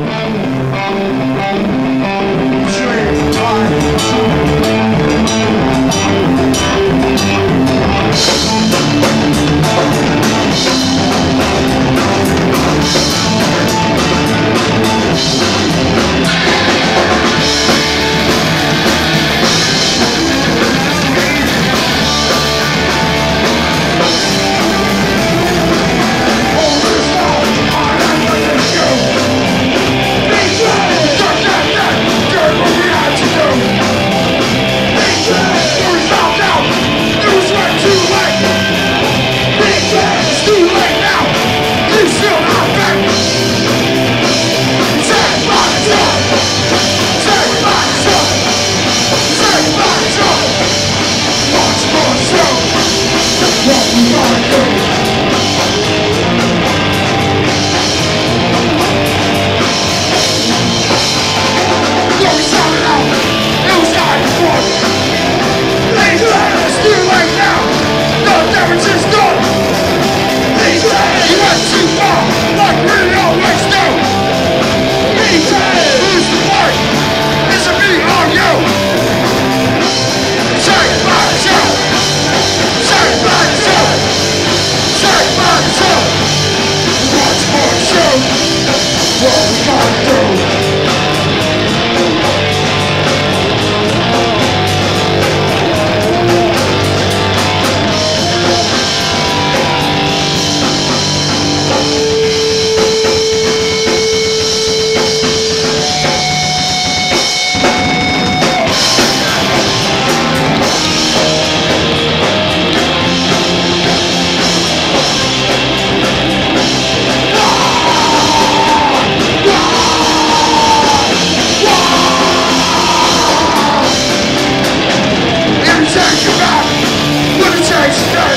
What Let's!